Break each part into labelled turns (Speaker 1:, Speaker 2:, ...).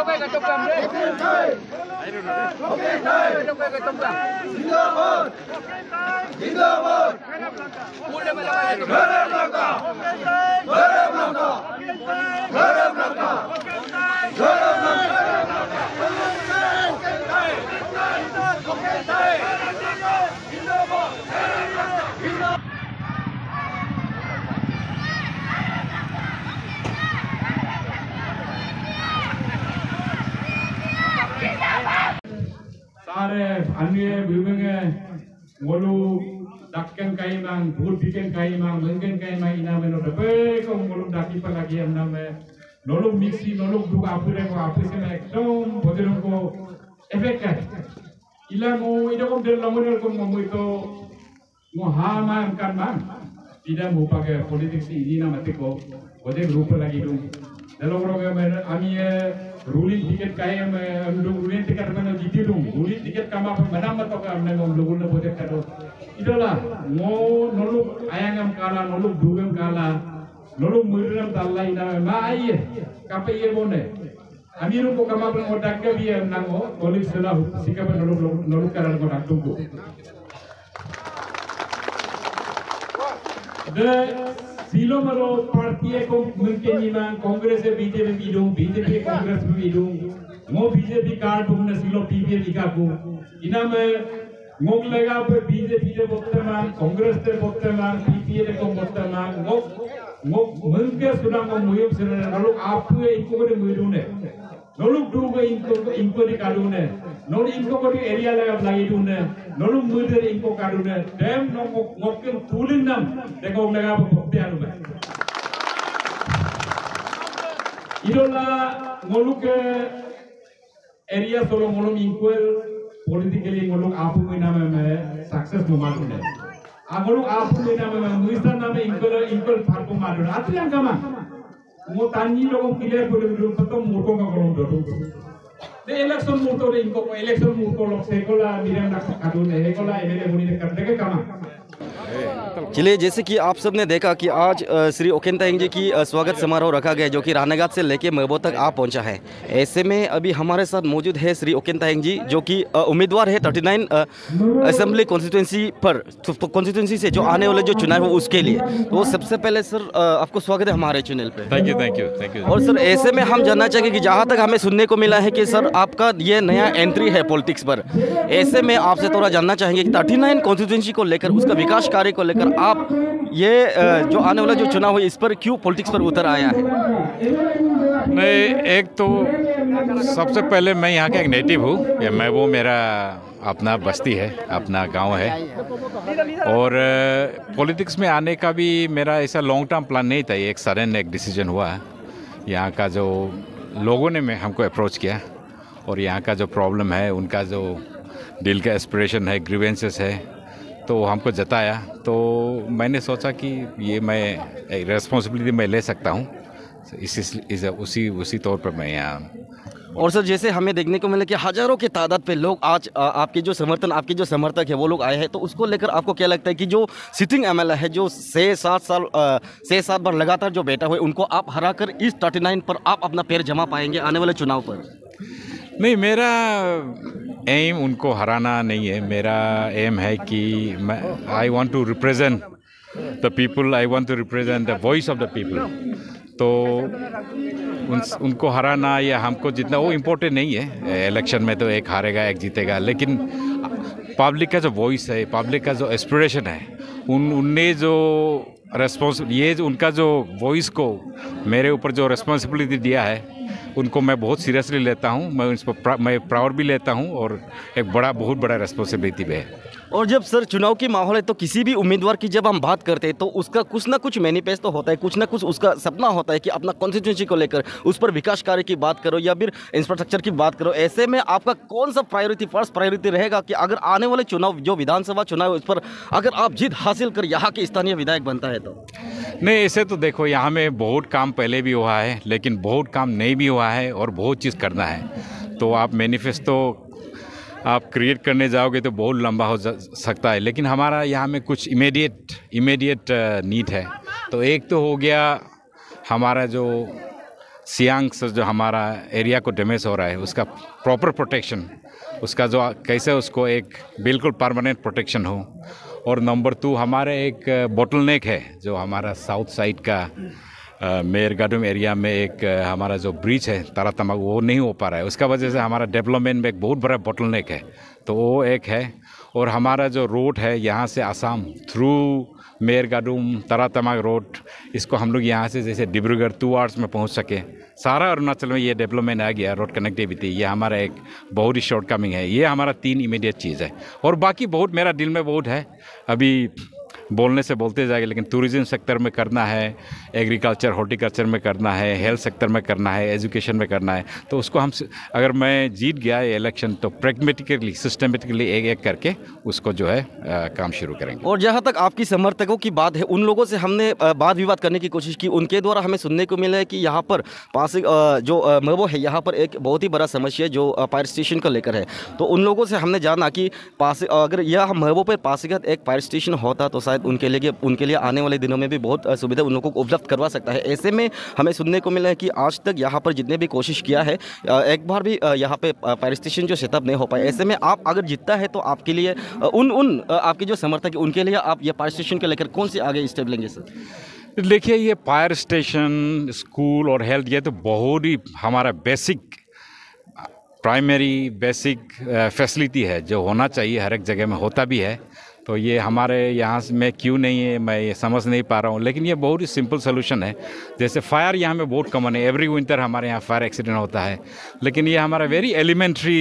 Speaker 1: Chopa Saref, Anie, Bumenge, Ngolu, Dakken Kaimang, Burdiken Kaimang, Lengken Kaimang, Inameno, Depe, Kong Ngolu Daki Pelagi, Name, Noluk Miksi, Noluk Duk Apure, Kong Apure, Kong Ekdom, Bodelong Ko, Efekat. Ila mo, ida kong dalam model kong mo ito, ngohaman kan man. Tidak mau pakai politik ini nama tiko, bodeng rupa lagi dong. Dalam program kami ya, Ruli tiket kaya mendung ruling tiket mana eh, jitu dong Ruli tiket kama pun mana mato kaya mendung mendung guna bodek kado itulah mau nolong ayang am kala nolong duga am kala nolong muram dalai nama mai kape iya bone. Amiru ko kama pun odak ke biya nango polis sudah sikap nolong nolong kara ko nak tunggu. ਸੀਲੋਮਰੋ ਪਾਰਟੀਏ ਕੋ ਮਿਲਕੇ ਨਹੀਂ ਮੈਂ ਕਾਂਗਰਸ ਦੇ BJP ਵੀ ਦੂੰ BJP Congress ਵੀ ਦੂੰ ਮੋ BJP card ਬੁਨੇ ਸੀਲੋ ਪੀਪੀ ਲਿਖਾ ਕੋ ਇਨਾ ਮੈਂ ਮੋਗ ਲਗਾ ਪੇ ਬੀਜੇਪੀ ਦੇ ਵੋਟਰ ਮੈਂ ਕਾਂਗਰਸ ਦੇ ਵੋਟਰ ਮੈਂ ਪੀਪੀ ਦੇ ਕੋ ਵੋਟਰ ਮੈਂ ਮੋ ਮੋ ਮਿਲਕੇ ਸੁਣਾ ਮੋ ਮੁਹਿਮ ਸਿਰ ਨਾ ਲੋ ਆਪੂ ਇੱਕ ਬੜੇ ਮੁਹਿਰੂ ਨੇ නොලුම් දුරුග ඉංකොරි කඩුන නොල ඉංකොටි එරියාලයක් ලගිටුන්න නොලුම් මුදර ඉංකෝ කඩුන දැම් නොක්කෙන් තුලින් නම් දෙක උන්නගාප පොක්ති අනුම ඉරොල්ලා මොලුක එරියා සොල මොලුම් ඉංකුවල් පොලිතිකලි මොලුම් ආපු නමම සක්සස් නොමාටුන අගොලු ආපු නම මුස්තන් නම ඉංකොල ඉංකොල් පර්පු මාරුන අත්‍රියන් ගමන් mo tani lo kong kilay po lang dun patong mo kong kakulong dodo de election mo to rin ko mo election mo to lo sekola mirang nakakadun eh kola ebele mo nilang kardaga kama kama
Speaker 2: चलिए जैसे कि आप सबने देखा कि आज Shri Oaken Tayang जी की स्वागत समारोह रखा गया जो कि रानाघाट से लेके महबो तक आ पहुँचा है। ऐसे में अभी हमारे साथ मौजूद है श्री ओकेन तायंग जी जो कि उम्मीदवार है 39 असेंबली कॉन्स्टिट्यूंसी पर कॉन्स्टिट्यूंसी से जो आने वाले जो चुनाव है उसके लिए। तो सबसे पहले सर आपको स्वागत है हमारे चैनल पर
Speaker 3: thank you thank you thank you
Speaker 2: और सर ऐसे में हम जानना चाहेंगे कि जहाँ तक हमें सुनने को मिला है कि सर आपका ये नया एंट्री है पॉलिटिक्स पर। ऐसे में आपसे थोड़ा जानना चाहेंगे कि थर्टी नाइन कॉन्स्टिट्यूंसी को लेकर उसका विकास कार्य को लेकर आप ये जो आने वाला जो चुनाव है, इस पर क्यों पॉलिटिक्स पर उतर आया है?
Speaker 3: नहीं एक तो सबसे पहले मैं यहाँ का एक नेटिव हूँ। मैं, वो मेरा अपना बस्ती है, अपना गाँव है। और पॉलिटिक्स में आने का भी मेरा ऐसा लॉन्ग टर्म प्लान नहीं था। एक सडन एक डिसीज़न हुआ। यहाँ का जो लोगों ने मैं, हमको अप्रोच किया। और यहाँ का जो प्रॉब्लम है, उनका जो दिल का एस्पिरेशन है ग्रीवेंसेस है तो हमको जताया। तो मैंने सोचा कि ये मैं रेस्पॉन्सिबिलिटी मैं ले सकता हूँ। इसी इस, उसी उसी तौर पर मैं यहाँ
Speaker 2: और सर जैसे हमें देखने को मिला कि हज़ारों की तादाद पे लोग आज आपके जो समर्थन आपके जो समर्थक है वो लोग आए हैं। तो उसको लेकर आपको क्या लगता है कि जो सिटिंग एमएलए है जो छः सात साल छः सात बार लगातार जो बैठा हुआ है उनको आप हरा कर इस थर्टी पर आप अपना पैर जमा पाएँगे आने वाले चुनाव पर?
Speaker 3: नहीं, मेरा एम उनको हराना नहीं है। मेरा एम है कि मैं I want to represent the people I want to represent the voice of the people तो उन, उनको हराना या हमको जितना, वो इम्पोर्टेंट नहीं है। इलेक्शन में तो एक हारेगा, एक जीतेगा, लेकिन पब्लिक का जो वॉइस है पब्लिक का जो एस्पिरेशन है, उन, उनने जो रेस्पॉन्स ये जो उनका जो वॉइस को मेरे ऊपर जो रेस्पॉन्सिबिलिटी दिया है उनको मैं बहुत सीरियसली लेता हूँ, मैं उस पर प्रा- मैं प्राउड भी लेता हूँ और एक बड़ा, बहुत बड़ा रेस्पॉन्सिबिलिटी भी है।
Speaker 2: और जब सर चुनाव की माहौल है तो किसी भी उम्मीदवार की जब हम बात करते हैं तो उसका कुछ ना कुछ मैनिफेस्टो होता है, कुछ ना कुछ उसका सपना होता है कि अपना कॉन्स्टिट्यूंसी को लेकर, उस पर विकास कार्य की बात करो या फिर इंफ्रास्ट्रक्चर की बात करो, ऐसे में आपका कौन सा प्रायोरिटी फ़र्स्ट प्रायोरिटी रहेगा कि अगर आने वाले चुनाव, जो विधानसभा चुनाव उस पर अगर आप जीत हासिल कर, यहाँ के स्थानीय विधायक बनता है तो?
Speaker 3: नहीं ऐसे तो देखो, यहाँ में बहुत काम पहले भी हुआ है, लेकिन बहुत काम नहीं भी हुआ है और बहुत चीज़ करना है। तो आप मैनिफेस्टो आप क्रिएट करने जाओगे तो बहुत लंबा हो सकता है, लेकिन हमारा यहाँ में कुछ इमीडिएट इमीडिएट नीड है। तो एक तो हो गया हमारा जो सियांग से जो हमारा एरिया को डैमेज हो रहा है, उसका प्रॉपर प्रोटेक्शन उसका जो कैसे उसको एक बिल्कुल परमानेंट प्रोटेक्शन हो। और नंबर टू, हमारे एक बोटल नेक है, जो हमारा साउथ साइड का मेयर मेरगाडुम एरिया में एक हमारा जो ब्रिज है तारा तमाग वो नहीं हो पा रहा है। उसका वजह से हमारा डेवलपमेंट में एक बहुत बड़ा बोटल नेक है। तो वो एक है। और हमारा जो रोड है, यहाँ से आसाम थ्रू मेरगाडुम तारा तमाग रोड इसको हम लोग यहाँ से जैसे डिब्रूगढ़ टू आवर्स में पहुँच सके। सारा अरुणाचल में ये डेवलपमेंट आ गया रोड कनेक्टिविटी ये हमारा एक बहुत ही शॉर्ट कमिंग है। ये हमारा तीन इमीडिएट चीज़ है। और बाकी बहुत, मेरा दिल में बहुत है। अभी बोलने से बोलते जाएँगे लेकिन टूरिज़्म सेक्टर में करना है एग्रीकल्चर हॉर्टिकल्चर में करना है हेल्थ सेक्टर में करना है एजुकेशन में करना है। तो उसको हम अगर मैं जीत गया ये इलेक्शन तो प्रेगमेटिकली सिस्टमेटिकली एक एक करके उसको जो है अ, काम शुरू करेंगे।
Speaker 2: और जहाँ तक आपकी समर्थकों की बात है उन लोगों से हमने बात विवाद करने की कोशिश की। उनके द्वारा हमें सुनने को मिला है कि यहाँ पर पास जो अ, महबो है यहाँ पर एक बहुत ही बड़ा समस्या है जो फायर स्टेशन को लेकर है। तो उन लोगों से हमने जाना कि पास अगर यह महबो पर पासीघाट एक फायर स्टेशन होता तो शायद उनके लिए उनके लिए आने वाले दिनों में भी बहुत सुविधा उन लोगों को उपलब्ध करवा सकता है। ऐसे में हमें सुनने को मिला है कि आज तक यहाँ पर जितने भी कोशिश किया है एक बार भी यहाँ पे फायर स्टेशन जो सेटअप नहीं हो पाए ऐसे में आप अगर जीतता है तो आपके लिए उन उन आपके जो समर्थक है, उनके लिए आप ये फायर स्टेशन को लेकर कौन से आगे स्टेप लेंगे सर
Speaker 3: देखिए, ये फायर स्टेशन स्कूल और हेल्थ ये तो बहुत ही हमारा बेसिक प्राइमरी बेसिक फैसिलिटी है, जो होना चाहिए, हर एक जगह में होता भी है। तो ये हमारे यहाँ में क्यों नहीं है, मैं ये समझ नहीं पा रहा हूँ। लेकिन ये बहुत ही सिंपल सोल्यूशन है। जैसे फायर यहाँ में बहुत कमन है। एवरी विंटर हमारे यहाँ फायर एक्सीडेंट होता है। लेकिन ये हमारा वेरी एलिमेंट्री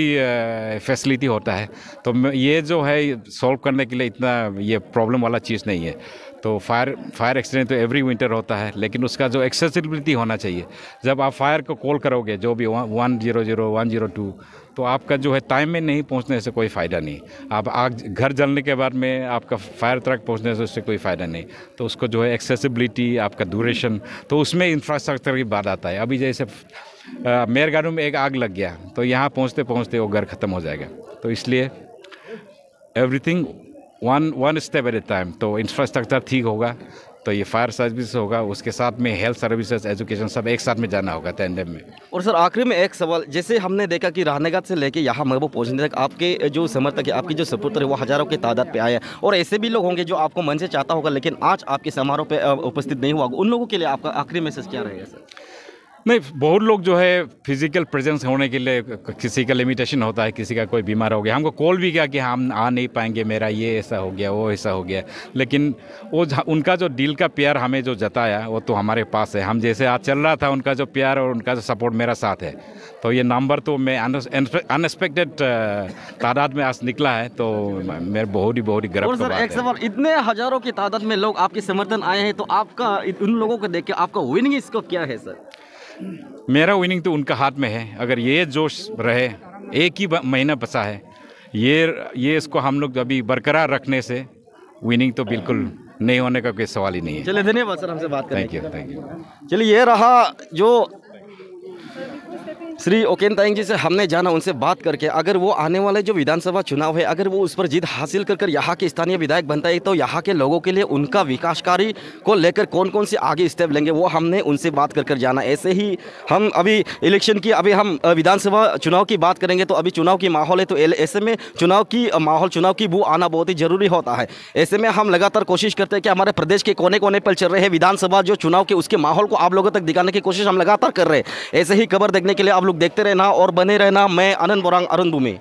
Speaker 3: फैसिलिटी होता है। तो ये जो है सॉल्व करने के लिए इतना ये प्रॉब्लम वाला चीज़ नहीं है। तो फायर फायर एक्सीडेंट तो एवरी विंटर होता है, लेकिन उसका जो एक्सेसिबिलिटी होना चाहिए। जब आप फायर को कॉल करोगे, जो भी one zero zero one zero two तो आपका जो है टाइम में नहीं पहुँचने से कोई फ़ायदा नहीं। आप आग, घर जलने के बाद में आपका फायर ट्रक पहुँचने से उससे कोई फ़ायदा नहीं। तो उसको जो है एक्सेसिबिलिटी आपका ड्यूरेशन तो उसमें इंफ्रास्ट्रक्चर की बात आता है। अभी जैसे मेयर गार्डन में एक आग लग गया तो यहाँ पहुँचते पहुँचते वो घर ख़त्म हो जाएगा। तो इसलिए everything one one step at a time तो इंफ्रास्ट्रक्चर ठीक होगा तो ये फायर सर्विस होगा, उसके साथ में हेल्थ सर्विसेज़ एजुकेशन सब एक साथ में जाना होगा टेंडम में।
Speaker 2: और सर, आखिरी में एक सवाल, जैसे हमने देखा कि राहनेगात से लेके यहाँ महबू पहुँचने तक आपके जो समर्थक है, आपकी जो सपुत्र है, वो हज़ारों की तादाद पे आए हैं। और ऐसे भी लोग होंगे जो आपको मन से चाहता होगा, लेकिन आज आपके समारोह पर उपस्थित नहीं हुआ उन लोगों के लिए आपका आखिरी मैसेज क्या रहेगा, सर?
Speaker 3: नहीं बहुत लोग जो है फ़िज़िकल प्रेजेंस होने के लिए किसी का लिमिटेशन होता है किसी का कोई बीमार हो गया। हमको कॉल भी किया कि हम आ नहीं पाएँगे मेरा ये ऐसा हो गया वो ऐसा हो गया। लेकिन वो उनका जो दिल का प्यार हमें जो जताया वो तो हमारे पास है। हम जैसे आज चल रहा था उनका जो प्यार और उनका जो सपोर्ट मेरा साथ है। तो ये नंबर तो मैं अनएक्सपेक्टेड तादाद में आज निकला है तो मेरे बहुत ही बहुत ही गर्व
Speaker 2: सर एक सवाल इतने हज़ारों की तादाद में लोग आपके समर्थन आए हैं तो आपका उन लोगों को देख के आपका विनिंग इसको क्या है सर?
Speaker 3: मेरा विनिंग तो उनका हाथ में है। अगर ये जोश रहे एक ही महीना बचा है ये ये इसको हम लोग अभी बरकरार रखने से विनिंग तो बिल्कुल नहीं होने का कोई सवाल ही नहीं है।
Speaker 2: चलिए धन्यवाद सर हमसे बात करें
Speaker 3: थैंक यू थैंक यू
Speaker 2: चलिए ये रहा जो श्री ओकेन ताइंग जी से हमने जाना, उनसे बात करके। अगर वो आने वाले जो विधानसभा चुनाव है, अगर वो उस पर जीत हासिल कर कर यहाँ के स्थानीय विधायक बनता है तो यहाँ के लोगों के लिए उनका विकास कार्य को लेकर कौन कौन से आगे स्टेप लेंगे, वो हमने उनसे बात कर कर जाना। ऐसे ही हम अभी इलेक्शन की, अभी हम विधानसभा चुनाव की बात करेंगे तो अभी चुनाव की माहौल है तो ऐसे में चुनाव की माहौल, चुनाव की बू आना बहुत ही ज़रूरी होता है। ऐसे में हम लगातार कोशिश करते हैं कि हमारे प्रदेश के कोने कोने पर चल रहे हैं विधानसभा, जो चुनाव के, उसके माहौल को आप लोगों तक दिखाने की कोशिश हम लगातार कर रहे हैं। ऐसे ही खबर देखने के लिए आप लोग देखते रहना और बने रहना मैं अनंत बोरांग अरुण दुमे।